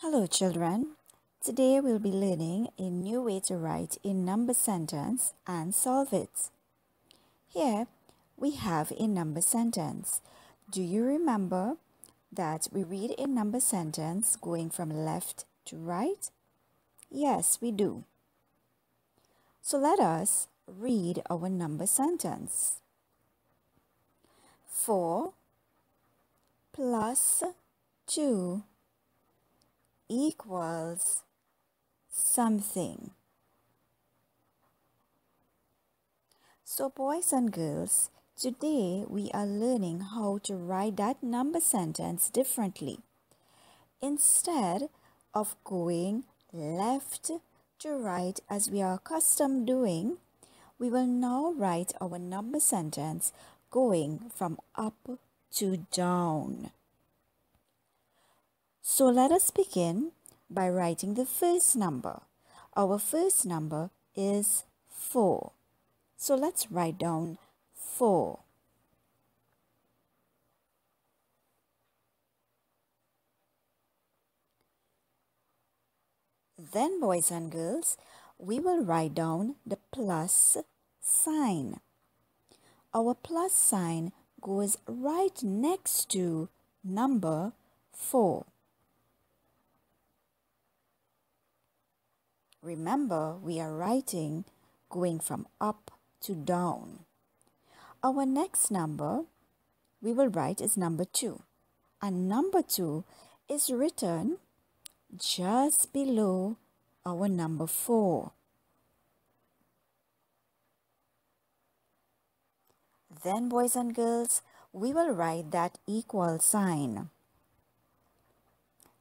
Hello children. Today we'll be learning a new way to write a number sentence and solve it. Here we have a number sentence. Do you remember that we read a number sentence going from left to right? Yes, we do. So let us read our number sentence. 4 plus 2 equals something. So boys and girls, today we are learning how to write that number sentence differently. Instead of going left to right as we are accustomed doing, we will now write our number sentence going from up to down. So let us begin by writing the first number. Our first number is 4. So let's write down 4. Then boys and girls, we will write down the plus sign. Our plus sign goes right next to number 4. Remember, we are writing going from up to down. Our next number we will write is number 2. And number 2 is written just below our number 4. Then boys and girls, we will write that equal sign.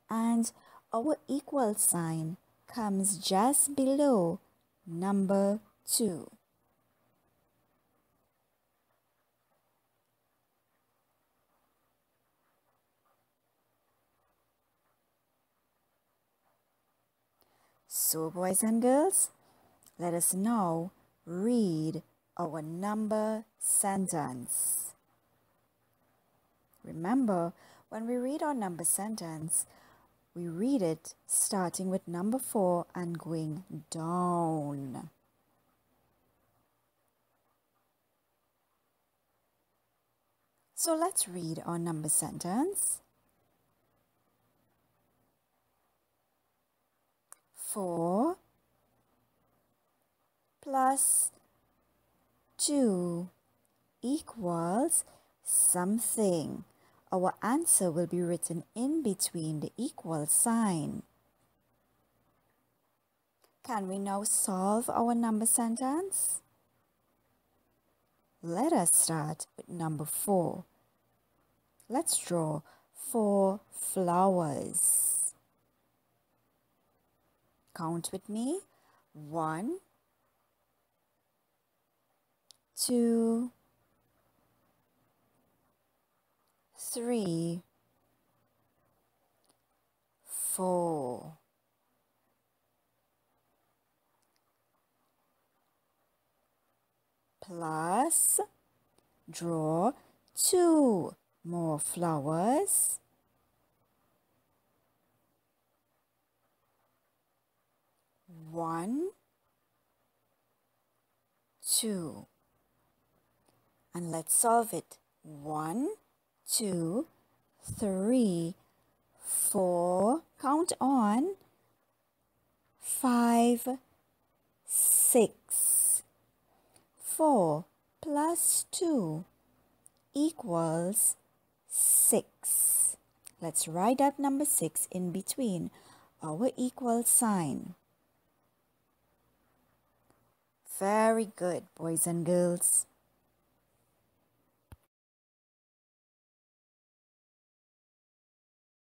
And our equal sign comes just below number 2. So boys and girls, let us now read our number sentence. Remember, when we read our number sentence, we read it starting with number 4 and going down. So let's read our number sentence. 4 plus 2 equals something our answer will be written in between the equal sign. Can we now solve our number sentence? Let us start with number 4. Let's draw four flowers. Count with me. One, two, three, four, plus draw two more flowers. One two and let's solve it. One two, three, four, count on, five, six. Four plus two equals six. Let's write that number six in between our equal sign. Very good, boys and girls.